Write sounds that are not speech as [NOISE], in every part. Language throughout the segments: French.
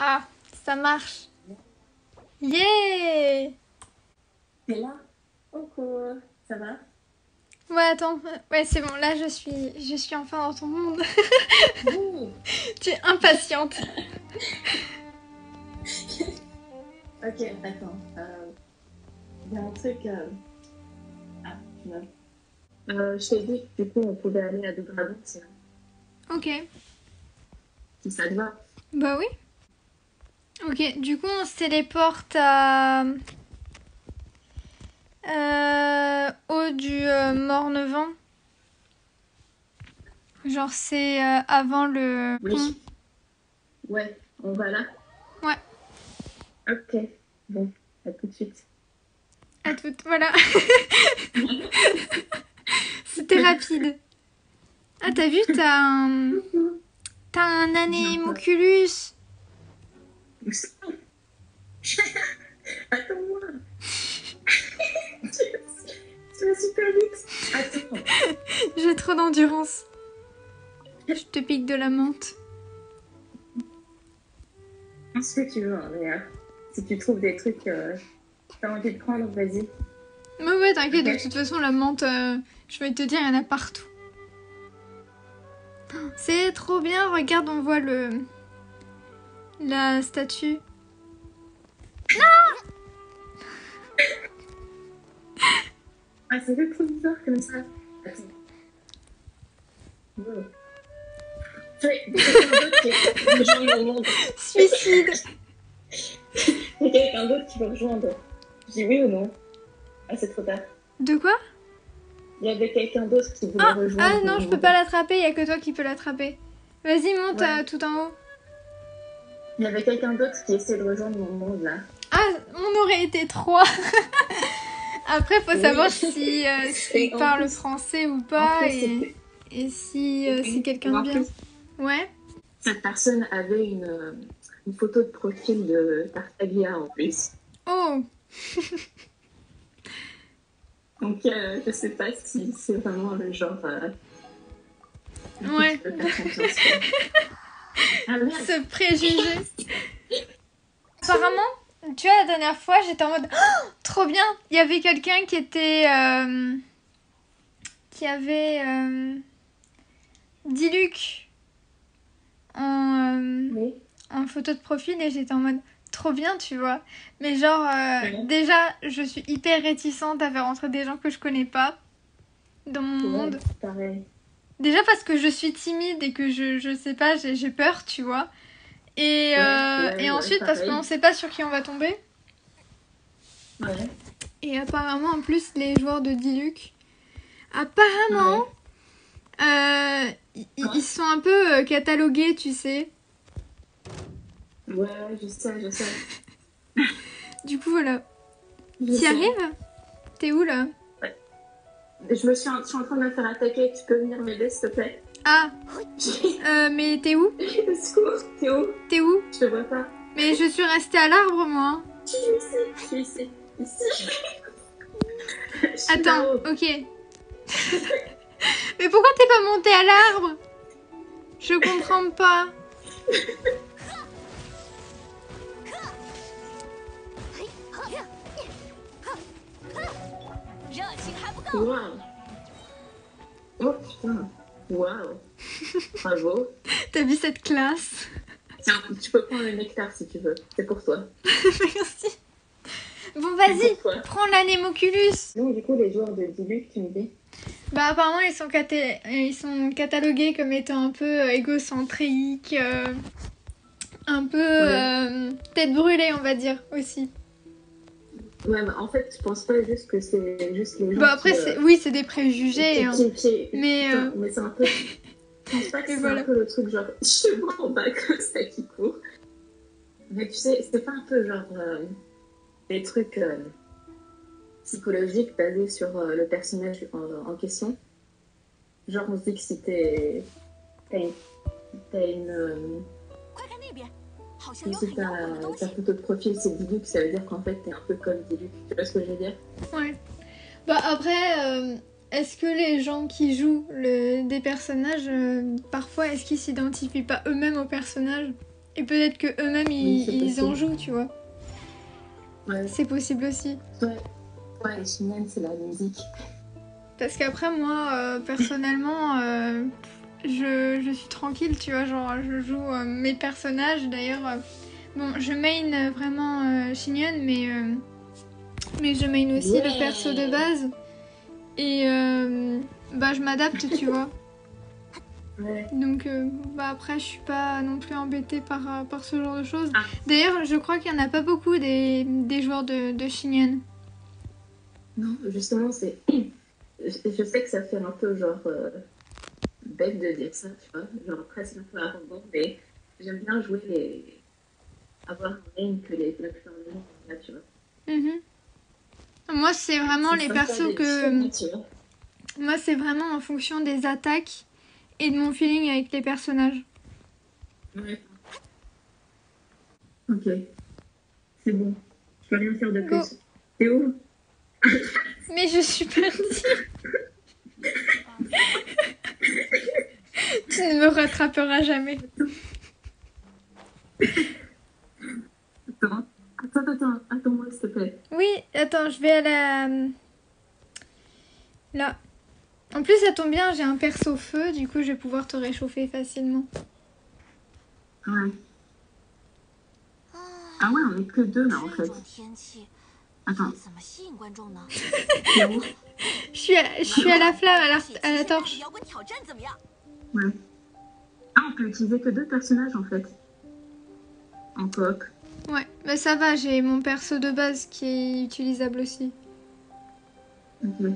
Ah, ça marche. Yeah T'es là Coucou, ça va? Ouais, attends. Ouais, c'est bon. Là, je suis, je suis enfin dans ton monde. [LAUGHS] Tu es impatiente. [LAUGHS] Ok, attends. Euh, Il y a un truc. euh, Ah, non. Euh, je t'ai dit que du coup on pouvait aller à Doubragon si, Ok. si ça te va. Bah oui. Ok, du coup, on se téléporte à. Euh, haut du euh, Mornevent. Genre, c'est euh, avant le Oui. pont. Ouais, on va là Ouais. Ok, bon, à tout de suite. À toutes, voilà. [LAUGHS] C'était rapide. Ah, t'as vu, t'as un. T'as un anémoculus? Attends-moi [LAUGHS] Tu vas super vite Attends J'ai trop d'endurance. Je te pique de la menthe. Ce que tu veux, hein, mais euh, si tu trouves des trucs euh, que t'as envie de prendre, vas-y. Mais ouais, t'inquiète, de toute façon, la menthe, euh, je vais te dire, il y en a partout. C'est trop bien, regarde, on voit le. La statue. [LAUGHS] Ah, c'est fait trop bizarre comme ça. Attends. Ouais, il y a quelqu'un d'autre qui veut rejoindre mon monde. Suicide Il y a quelqu'un d'autre qui veut rejoindre. Je dis oui ou non? Ah, c'est trop tard. De quoi? Il y avait quelqu'un d'autre qui voulait ah, rejoindre. ah non, je peux pas l'attraper, il y a que toi qui peux l'attraper. Vas-y, monte Ouais. euh, tout en haut. Il y avait quelqu'un d'autre qui essayait de rejoindre mon monde là. Ah, on aurait été trois [LAUGHS] Après, faut Oui. savoir si euh, [LAUGHS] parle plus- français ou pas plus, et, si euh, c'est quelqu'un de bien. plus, Ouais. Cette personne avait une, euh, une photo de profil de Tartaglia en plus. Oh [LAUGHS] Donc euh, je sais pas si c'est vraiment le genre. Euh, Ouais. Ah ce préjugé. Apparemment, tu vois, la dernière fois, j'étais en mode Oh, trop bien. Il y avait quelqu'un qui était euh, qui avait euh, Diluc en, euh, Oui. en photo de profil et j'étais en mode trop bien, tu vois. Mais genre, euh, déjà, je suis hyper réticente à faire entrer des gens que je connais pas dans mon monde. Pareil. Déjà parce que je suis timide et que je, je sais pas, j'ai j'ai peur, tu vois. Et, euh, ouais, et ensuite parce qu'on sait pas sur qui on va tomber. Ouais. Et apparemment, en plus, les joueurs de Diluc, apparemment, euh, ils, sont un peu euh, catalogués, tu sais. Ouais, je sais, je sais. [LAUGHS] Du coup, voilà. T'y arrives? T'es où là? Je me suis en, je suis en train de me faire attaquer. Tu peux venir m'aider, s'il te plaît? Ah, [LAUGHS] euh, mais t'es où? Au secours, t'es où? T'es où? Je te vois pas. Mais je suis restée à l'arbre, moi. Je suis ici, je suis ici. Ici. Je suis Attends, ok. mais pourquoi t'es pas monté à l'arbre? Je comprends pas. [LAUGHS] Waouh. Oh putain. Waouh. [LAUGHS] Bravo. T'as vu cette classe? Tiens, tu peux prendre le nectar si tu veux. C'est pour toi. [LAUGHS] Merci. Bon, vas-y, prends l'anémoculus. Donc, du coup, les joueurs de Diluc, tu me dis? Bah, apparemment, ils sont, caté- ils sont catalogués comme étant un peu euh, égocentriques, euh, un peu euh, tête brûlée, on va dire aussi. Ouais, mais en fait, je pense pas juste que c'est juste les gens. Bah, après, qui, c'est- euh, oui, c'est des préjugés. hein. qui- qui- Mais, Putain, euh, mais c'est un peu. [LAUGHS] Je pense pas que c'est voilà. un peu le truc genre. [LAUGHS] Je vois en bas comme ça qui court. Mais tu sais, c'est pas un peu genre. euh, des trucs euh, psychologiques basés sur euh, le personnage en, en question. Genre, on se dit que si t'es. T'as une. T'as une si c'est ta, ta, photo de profil, c'est Diluc, ça veut dire qu'en fait, t'es un peu comme Diluc. Tu vois ce que je veux dire? Ouais. Bah après, euh, est-ce que les gens qui jouent des personnages, euh, parfois, est-ce qu'ils s'identifient pas eux-mêmes aux personnages? Et peut-être que eux-mêmes, ils, en jouent, tu vois ouais. C'est possible aussi. Ouais, ouais les c'est la musique. Parce qu'après, moi, euh, personnellement je, je suis tranquille, tu vois. Genre, je joue euh, mes personnages. D'ailleurs, euh, bon, je main vraiment euh, Shinyon, mais, euh, mais je main aussi le perso de base. Et bah, je m'adapte, tu vois. [LAUGHS] Ouais. Donc, bah, après, je suis pas non plus embêtée par, par ce genre de choses. Ah. D'ailleurs, je crois qu'il y en a pas beaucoup des, des joueurs de, de Shinyon. Non, justement, c'est. [CLEARS THROAT] Je sais que ça fait un peu genre. Bête de dire ça, tu vois. Genre presque un peu arrogant, mais j'aime bien jouer les. avoir un que les gens ont là, tu vois. Mhm. Moi, c'est vraiment les persos que. Moi, c'est vraiment en fonction des attaques et de mon feeling avec les personnages. Ouais. Ok. C'est bon. Je peux rien faire de plus. C'est où? Mais je suis partie. [LAUGHS] [LAUGHS] tu ne me rattraperas jamais. Attends. Attends, attends. Attends-moi, s'il te plaît. Oui, attends, je vais à la. Là. En plus, ça tombe bien, j'ai un perso feu, du coup, je vais pouvoir te réchauffer facilement. Ouais. Ah ouais, on est que deux là en 这 fait. Je, suis à, la flamme, à la, torche. Ouais. Ah, on peut utiliser que deux personnages en fait. En coop. Ouais, mais ça va, j'ai mon perso de base qui est utilisable aussi. Ok.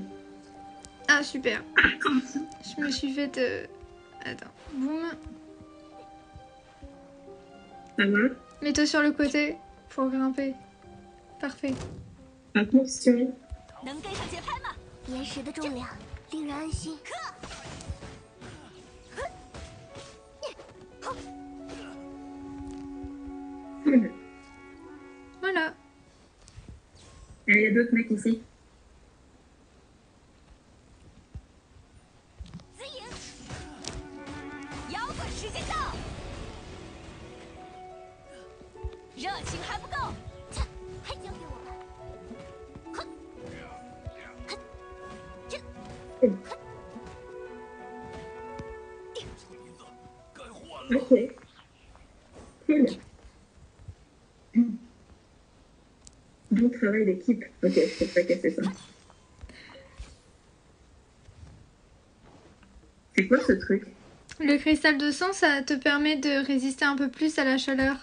Ah, super. [COUGHS] je me suis faite. Euh, de. Attends, boum. Mets-toi sur le côté pour grimper. Parfait. 能跟上节拍吗？岩石的重量令人安心。Voilà. Il y a d'autres mecs ici. Ok. Cool. Bon travail d'équipe. Ok, je peux pas casser ça. C'est quoi ce truc? Le cristal de sang, ça te permet de résister un peu plus à la chaleur.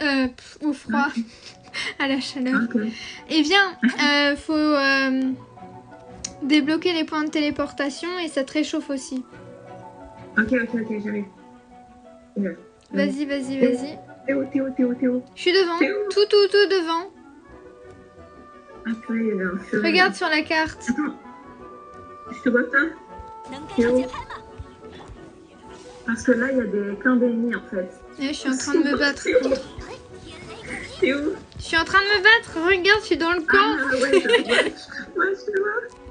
Euh, au froid. [LAUGHS] à la chaleur. Et viens, euh, faut euh, Débloquer les points de téléportation et ça te réchauffe aussi. Ok, ok, ok, j'arrive. Euh, euh. Vas-y, vas-y, vas-y. Théo, Théo, Théo, Théo. Je suis devant. Tout, tout, tout devant. Regarde sur la carte. Je te vois pas Théo. Parce que là, il y a des, plein d'ennemis en fait. Eh, je suis en train de me battre Je suis en train de me battre. Regarde, je suis dans le camp. Ah, ouais, je te vois.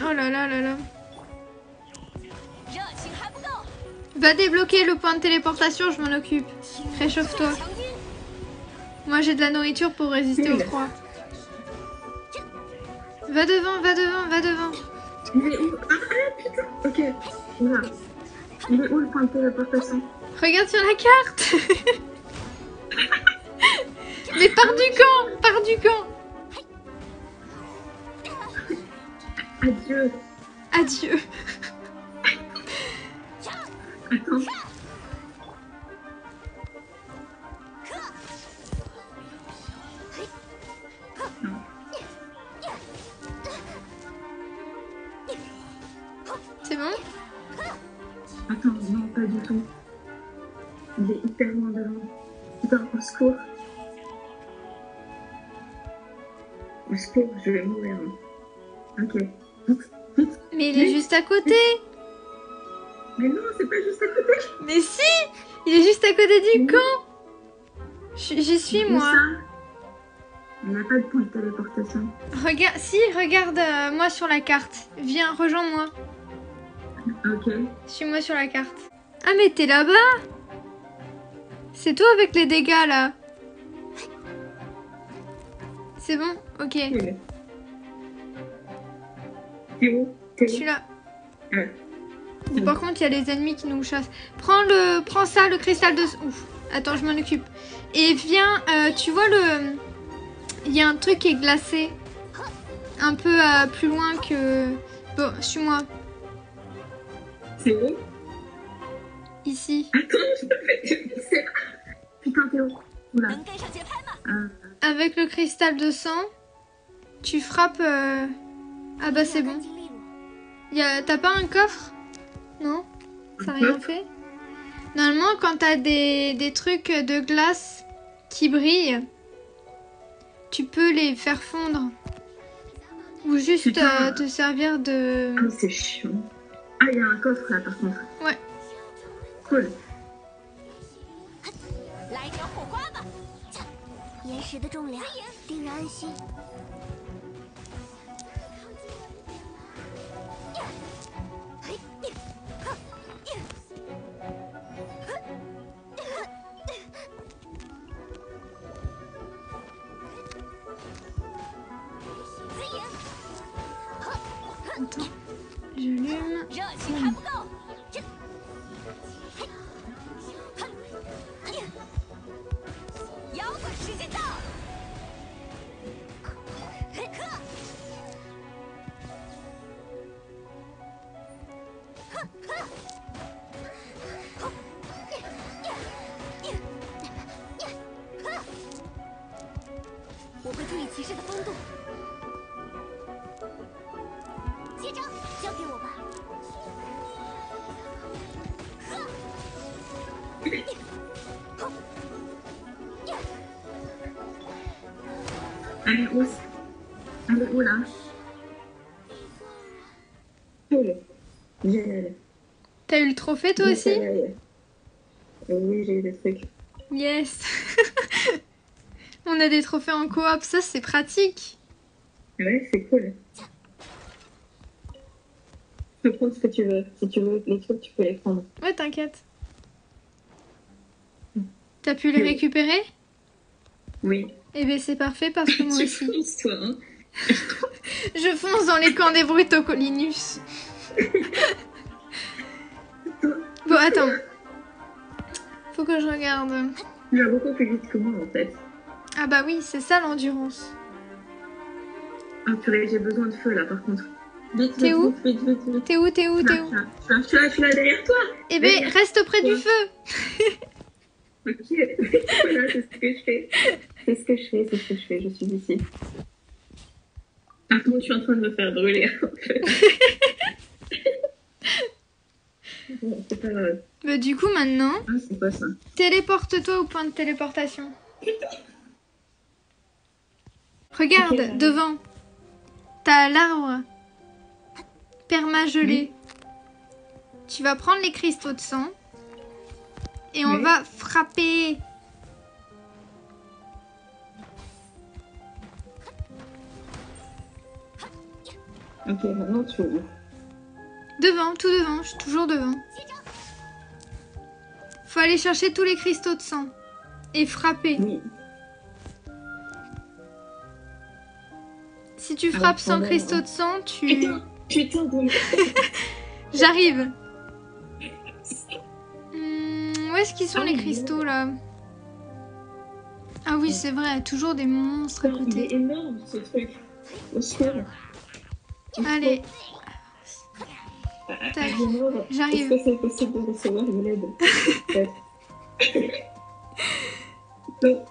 Oh là là là là. Va débloquer le point de téléportation, je m'en occupe. Réchauffe-toi. Moi j'ai de la nourriture pour résister au froid. Va devant, va devant, va devant. Où ah, ah, Ok. Il est où le point de téléportation? Regarde sur la carte [LAUGHS] Mais pars du camp Pars du camp Adieu. Adieu. Attends. C'est bon? Attends, non, pas du tout. Il est hyper loin de là. Putain, au secours. Au secours, je vais mourir. Ok. Mais il est juste à côté. Mais non, c'est pas juste à côté. Mais si Il est juste à côté du camp. J'y suis moi. ça Il n'y a pas de point de téléportation. Regarde, si, regarde euh, moi sur la carte. Viens, rejoins-moi. Ok. Suis-moi sur la carte. Ah mais t'es là-bas C'est toi avec les dégâts là C'est bon? Ok. T'es où? Je suis là. Par contre, il y a les ennemis qui nous chassent. Prends, le, prends ça, le cristal de... Ouf, attends, je m'en occupe. Et viens, euh, tu vois le... Il y a un truc qui est glacé. Un peu euh, plus loin que... Bon, suis-moi. C'est où? Ici. Attends, je Putain, t'es où? Oula. Avec le cristal de sang, tu frappes... Euh, ah bah c'est bon. T'as pas un coffre? Non? Ça rien fait? Normalement, quand t'as des, des trucs de glace qui brillent, tu peux les faire fondre. Ou juste euh, te servir de. Ah, c'est chiant. Ah, il y a un coffre là par contre. Ouais. Cool. Elle est où Elle est où là. Génial. T'as eu le trophée toi aussi. Oui, j'ai eu des trucs. Yes [LAUGHS] On a des trophées en coop, ça c'est pratique. Ouais, c'est cool. Tu peux prendre ce que tu veux. Si tu veux les trucs, tu peux les prendre. Ouais, t'inquiète. T'as pu les Oui. récupérer? Oui. Eh ben c'est parfait parce que moi [LAUGHS] tu aussi. fonces, toi, hein Je fonce dans les camps des Brutocolinus. Bon, attends. Faut que je regarde. Tu vas beaucoup plus vite que moi, en fait. Ah bah oui, c'est ça l'endurance. Ah, purée, j'ai besoin de feu, là, par contre. Vite, T'es vite, où. T'es où, t'es où, t'es où je suis là, je suis là, derrière toi. Eh ben, reste près du feu. [LAUGHS] Ok, [LAUGHS] voilà, c'est ce que je fais. C'est ce que je fais, c'est ce que je fais, je suis ici. Ah, moi, je suis en train de me faire brûler, en fait. [LAUGHS] Bon, c'est pas grave. Bah du coup maintenant, Ah, c'est pas ça. téléporte-toi au point de téléportation. Regarde, devant. T'as l'arbre perma-gelé. Tu vas prendre les cristaux de sang et on Oui. va frapper. Ok, maintenant, tu es où Devant, tout devant, je suis toujours devant. Faut aller chercher tous les cristaux de sang et frapper. Oui. Si tu frappes sans cristaux de sang, tu... Putain, putain de... J'arrive. Où est-ce qu'ils sont Ah, les oui, cristaux là Ah oui, c'est vrai, toujours des monstres à côté. énorme, ce truc. Au. Allez, Ah, Tac. J'arrive. Est-ce que c'est possible de recevoir une [LAUGHS] aide. Non.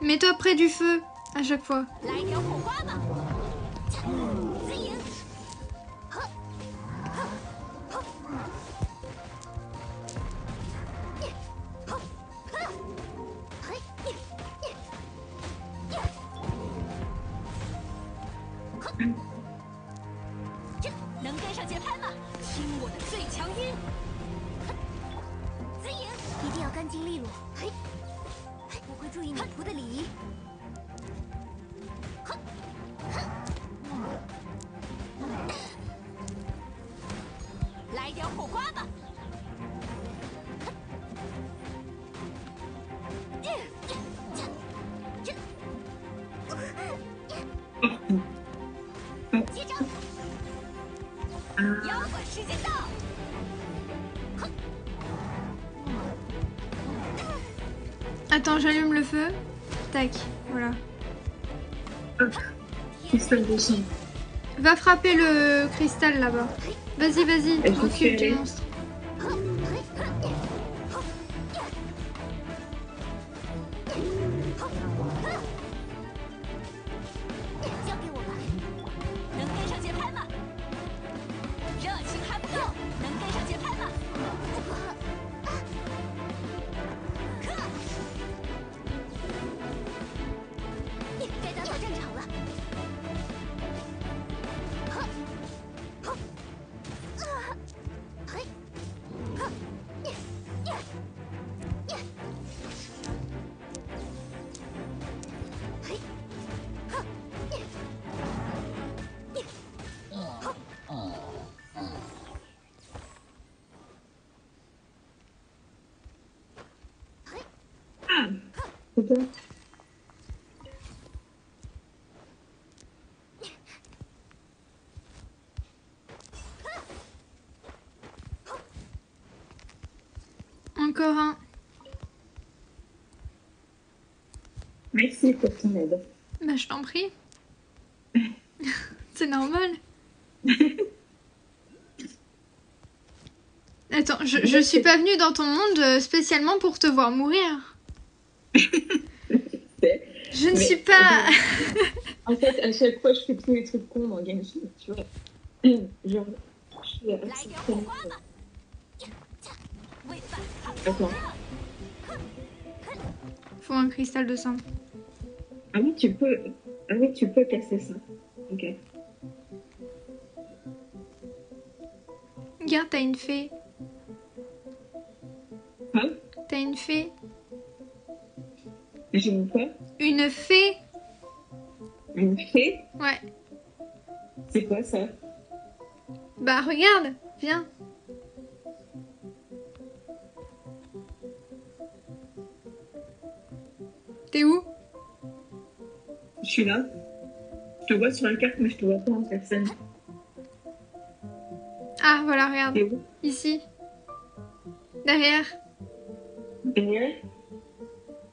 mets-toi près du feu à chaque fois. 来 J'allume le feu. Tac, voilà. Cristal de. Va frapper le cristal là-bas. Vas-y, vas-y, monstre. Encore un. Merci pour ton aide. Bah, je t'en prie. C'est normal. Attends, je, je suis pas venue dans ton monde euh, spécialement pour te voir mourir. Je ne suis pas. [LAUGHS] en fait, à chaque fois, je fais tous les trucs cons dans Genshin, tu vois. [CLEARS THROAT] Genre, je suis Attends. Faut un cristal de sang. Ah oui, tu peux. Ah oui, tu peux casser ça. Ok. Regarde, t'as une fée. Hein? T'as une fée. J'ai une fée? Une fée Une fée? Ouais. C'est quoi ça? Bah, regarde, viens. T'es où? Je suis là. Je te vois sur la carte, mais je te vois pas en personne. Ah, voilà, regarde. T'es où? Ici. Derrière. Derrière?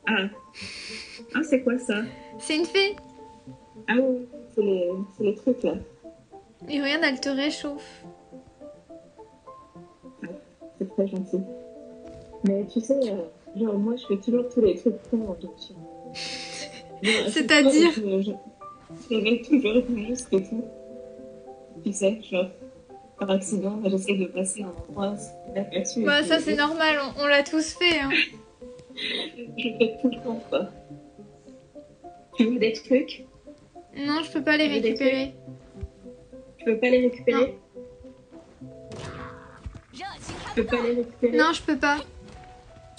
Ah. Ah, c'est quoi ça? C'est une fée. Ah oui, c'est les... les trucs là. Et regarde, elle te réchauffe. C'est très gentil. Mais tu sais, euh, genre moi je fais toujours tous les trucs cons [LAUGHS] chaque C'est-à-dire? Je, je, je réveille toujours juste et tout. Tu sais, genre, par accident, j'essaie de passer un endroit inaperçu. Bah, ça, c'est normal, on, on l'a tous fait. Hein. [LAUGHS] Je fais tout le temps, quoi. Tu veux des trucs Non, je peux pas les récupérer. Tu peux pas les récupérer non. Peux pas les récupérer Non, je peux pas.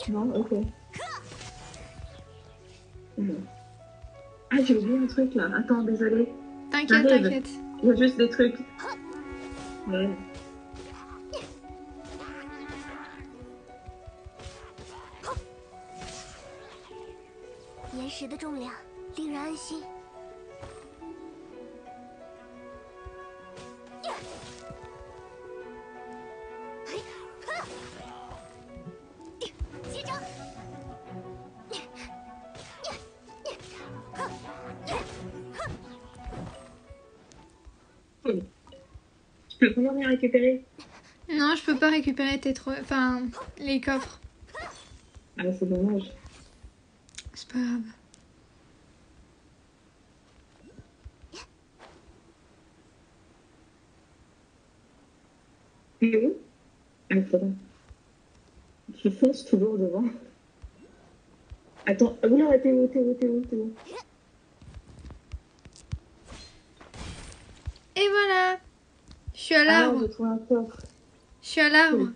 Non, ok. Ah, j'ai oublié un truc là. Attends, désolé. T'inquiète, t'inquiète. Il y a juste des trucs. 岩石的重量令人安心。接招！ Tu peux vraiment les récupérer Non, je peux pas récupérer tes trucs. Enfin, les coffres. Ah, c'est dommage. C'est pas grave. Attends. Je fonce toujours devant. Attends, ah oui, là, t'es où, t'es où, t'es où, t'es où? Et voilà Je suis à Ah, l'arbre. Je suis à l'arbre.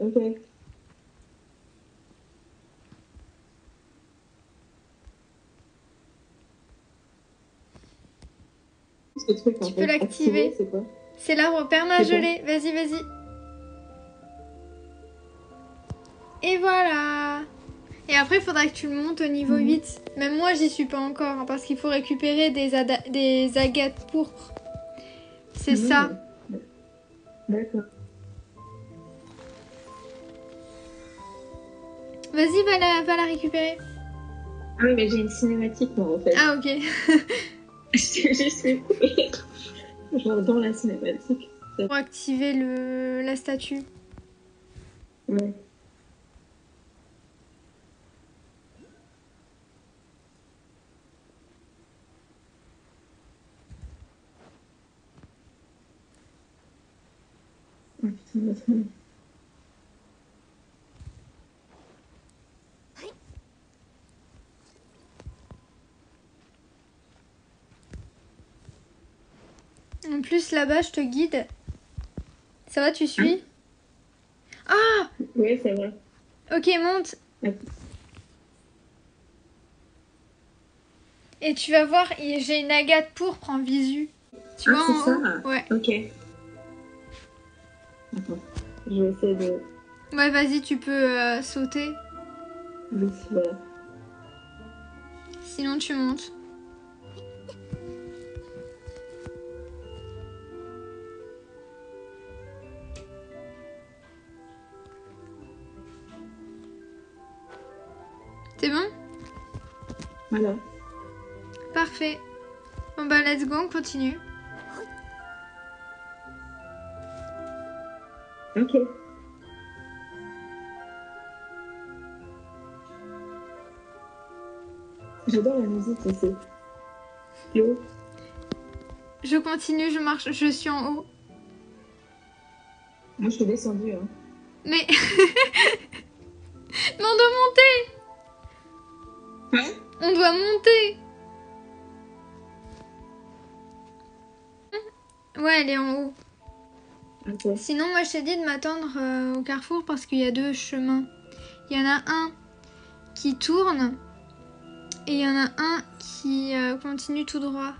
Ok. Ce truc, en Tu fait, peux l'activer. activer, C'est quoi? C'est l'arbre permagelé. Vas-y, vas-y. Et voilà Et après, il faudra que tu le montes au niveau Mhm. 8. Même moi, j'y suis pas encore, hein, parce qu'il faut récupérer des, des agates pourpres. C'est ça. D'accord. Vas-y, va la, va la récupérer. Ah oui, mais j'ai une cinématique, moi, en fait. Ah, ok. [LAUGHS] [LAUGHS] je suis genre dans la cinématique. Pour activer le, la statue. Ouais. Oh putain, plus, là-bas, je te guide. Ça va, tu suis? Ah Ouais, c'est vrai. Ok, monte. Et tu vas voir, j'ai une agate pourpre en visu. Tu Ah, vois ça? Ouais. Ok. Attends, je vais essayer de. Ouais, vas-y, tu peux euh, sauter. Oui, voilà. Sinon, tu montes. C'est bon Voilà. Parfait. Bon bah let's go, on continue. Ok. J'adore la musique aussi. Yo. Je continue, je marche, je suis en haut. Moi, je suis descendue. Hein. Mais... [LAUGHS] Mais on doit monter Monter Ouais, elle est en haut. Sinon, moi, je t'ai dit de m'attendre euh, au carrefour parce qu'il y a deux chemins. Il y en a un qui tourne et il y en a un qui euh, continue tout droit.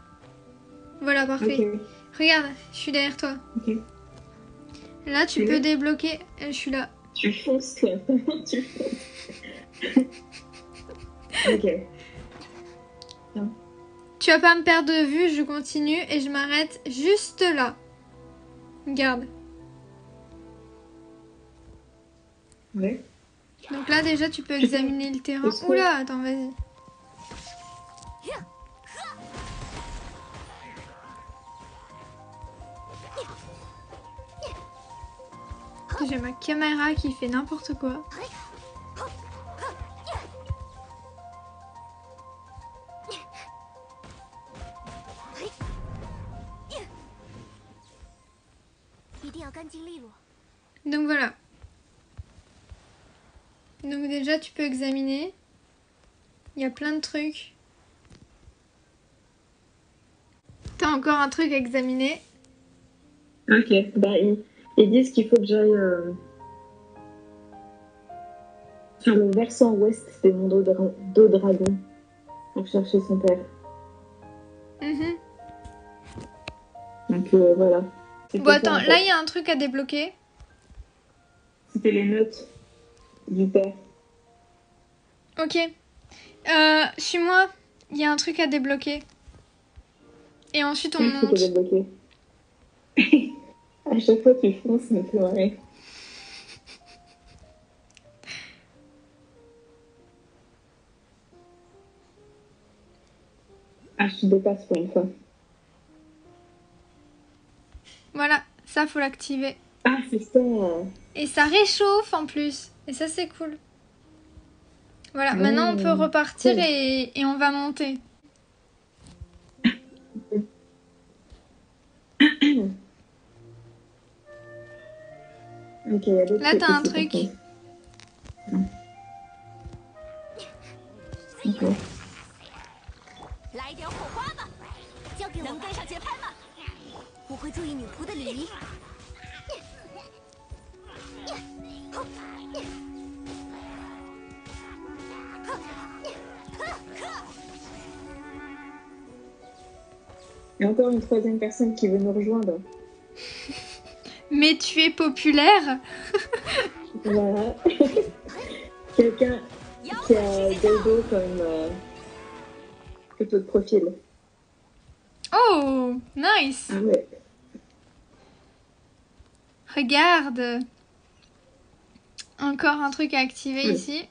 Voilà, parfait. Regarde, je suis derrière toi. Là, tu peux débloquer. Euh, Je suis là. Tu fonces, toi. [LAUGHS] Vraiment, tu fonces. [LAUGHS] ok. Tu vas pas me perdre de vue, je continue et je m'arrête juste là. Regarde. Ouais. Donc là, déjà, tu peux [LAUGHS] examiner le terrain. Oula, attends, vas-y. J'ai ma caméra qui fait n'importe quoi. Donc voilà. Donc déjà, tu peux examiner. Il y a plein de trucs. T'as encore un truc à examiner? Ok. Bah, ils, ils disent qu'il faut que j'aille euh, sur le versant ouest des monts d'eau dragon pour chercher son père. Mhm. Donc euh, voilà. C'est Bon, attends, en fait. là, il y a un truc à débloquer. C'était les notes du père. Ok. Euh, suis-moi. Il y a un truc à débloquer. Et ensuite, on Un truc à monte. débloquer? [LAUGHS] à chaque fois, tu fonces, me fait marrer. Ah, je te dépasse pour une fois. Voilà, ça, faut l'activer. Ah, c'est ça. Et ça réchauffe en plus. Et ça, c'est cool. Voilà, maintenant, on peut Mmh, repartir cool. et, et on va monter. Là, t'as un truc. 会注意女仆的礼仪。Il y a encore une troisième personne qui veut nous rejoindre. [LAUGHS] Mais tu es populaire [LAUGHS] Voilà. [LAUGHS] Quelqu'un qui a deux dos comme euh, photo de profil. Oh, nice. Ah ouais. Regarde. Encore un truc à activer Oui. ici.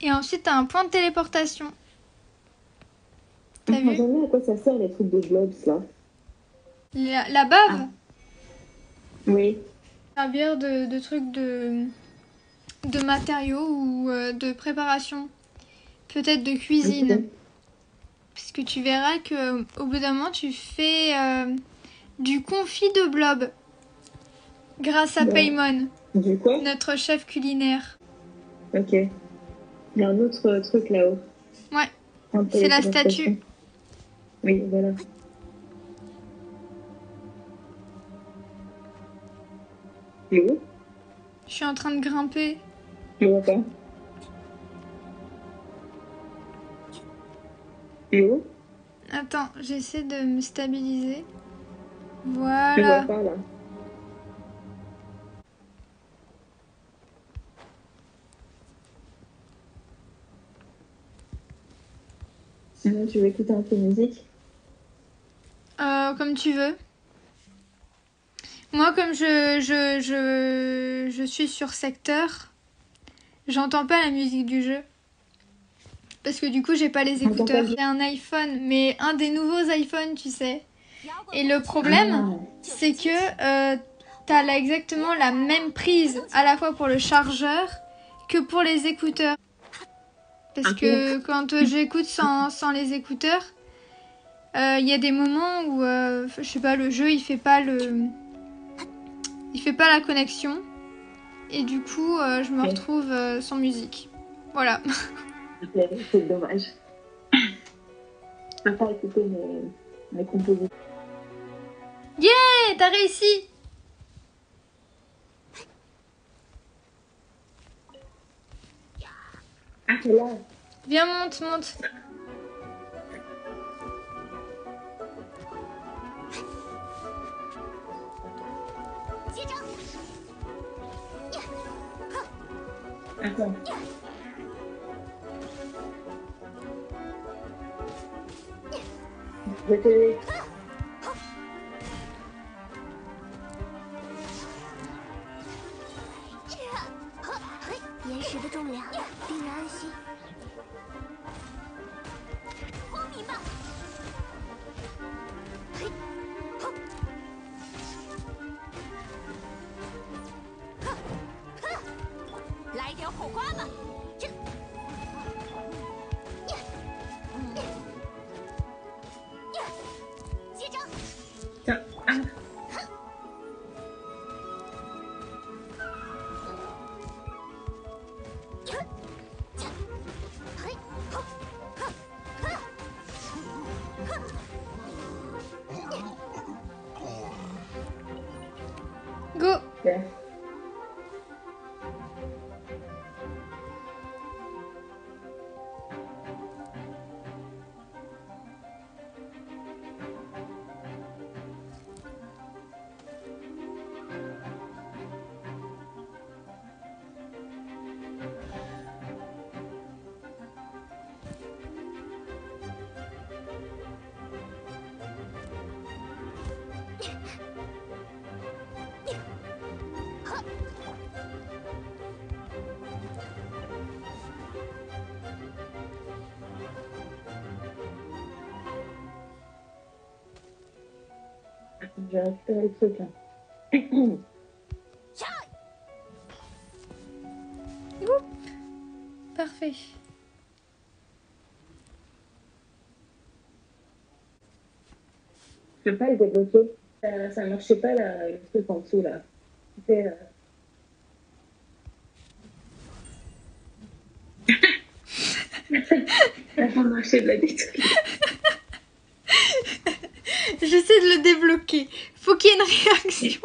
Et ensuite, t'as un point de téléportation. T'as comprends vu jamais à quoi ça sert les trucs de blobs là. la, la bave Oui. servir de, de trucs de, de matériaux ou euh, de préparation. Peut-être de cuisine. Ok. Puisque tu verras que au bout d'un moment, tu fais euh, du confit de blob. Grâce à Bon. Paymon, Du quoi? notre chef culinaire. Ok. Il y a un autre truc là-haut. Ouais. C'est la statue. Oui, voilà. Et où? Je suis en train de grimper. Je vois pas. Attends, j'essaie de me stabiliser. Voilà. pas là. Sinon, tu veux écouter un peu de musique? Euh, comme tu veux. Moi, comme je, je, je, je suis sur secteur, j'entends pas la musique du jeu. Parce que du coup, j'ai pas les écouteurs. J'ai un iPhone, mais un des nouveaux iPhones, tu sais. Et le problème, Ah. c'est que euh, t'as là exactement la même prise à la fois pour le chargeur que pour les écouteurs. Parce Ok. que quand euh, j'écoute sans, sans les écouteurs, euh, il y a des moments où, je sais pas, le jeu il fait pas le, il fait pas la connexion et du coup je me retrouve sans musique. Voilà. [LAUGHS] C'est dommage. Je peux pas écouter mes, mes compositions. Eh, t'as réussi Ah, là Viens monte monte. Attends. Je Vais récupérer le truc là. Parfait. Je peux pas le débloquer. Ça, ça marchait pas là, le truc en dessous là. C'était. euh, [LAUGHS] [LAUGHS] Ça a marché de la détruire. J'essaie de le débloquer. Faut qu'il y ait une réaction.